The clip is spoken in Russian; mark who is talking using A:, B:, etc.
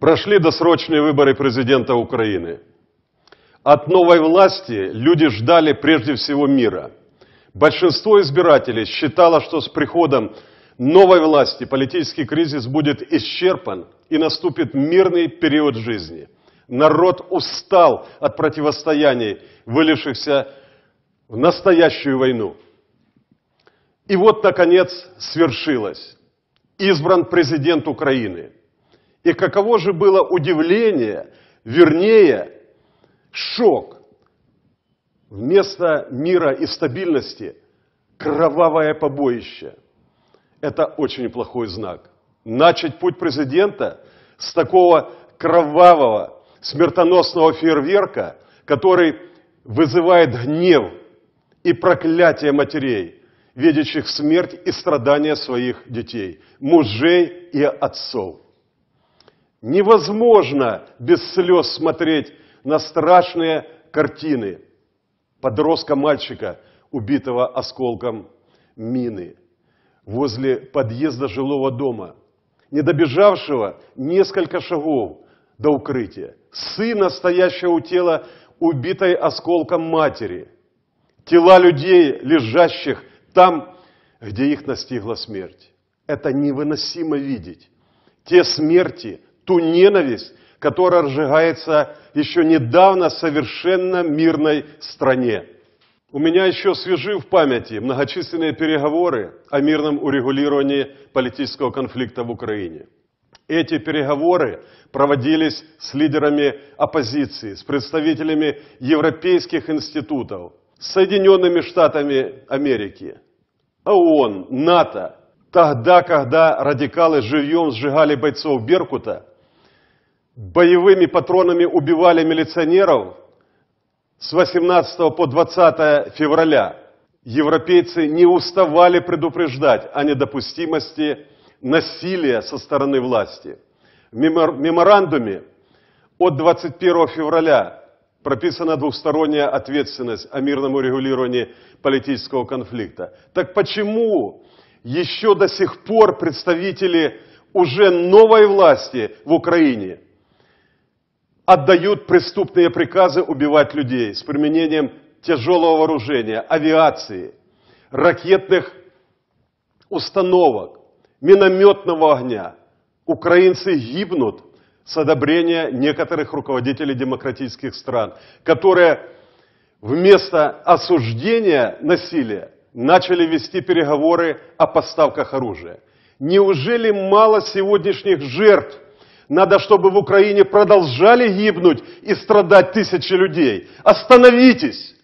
A: Прошли досрочные выборы президента Украины. От новой власти люди ждали прежде всего мира. Большинство избирателей считало, что с приходом новой власти политический кризис будет исчерпан и наступит мирный период жизни. Народ устал от противостояний, вылившихся в настоящую войну. И вот, наконец, свершилось. Избран президент Украины. И каково же было удивление, вернее, шок. Вместо мира и стабильности кровавое побоище. Это очень плохой знак. Начать путь президента с такого кровавого, смертоносного фейерверка, который вызывает гнев и проклятие матерей, видящих смерть и страдания своих детей, мужей и отцов. Невозможно без слез смотреть на страшные картины подростка-мальчика, убитого осколком мины возле подъезда жилого дома, не добежавшего несколько шагов до укрытия, сына, стоящего у тела убитой осколком матери, тела людей, лежащих там, где их настигла смерть. Это невыносимо видеть. Те смерти, ту ненависть, которая разжигается еще недавно совершенно мирной стране. У меня еще свежи в памяти многочисленные переговоры о мирном урегулировании политического конфликта в Украине. Эти переговоры проводились с лидерами оппозиции, с представителями европейских институтов, с Соединенными Штатами Америки, ООН, НАТО. Тогда, когда радикалы живьем сжигали бойцов Беркута, боевыми патронами убивали милиционеров с 18 по 20 февраля, европейцы не уставали предупреждать о недопустимости насилия со стороны власти. В меморандуме от 21 февраля прописана двухсторонняя ответственность о мирном урегулировании политического конфликта. Так почему еще до сих пор представители уже новой власти в Украине отдают преступные приказы убивать людей с применением тяжелого вооружения, авиации, ракетных установок, минометного огня. Украинцы гибнут с одобрения некоторых руководителей демократических стран, которые вместо осуждения насилия начали вести переговоры о поставках оружия. Неужели мало сегодняшних жертв? Надо, чтобы в Украине продолжали гибнуть и страдать тысячи людей. Остановитесь!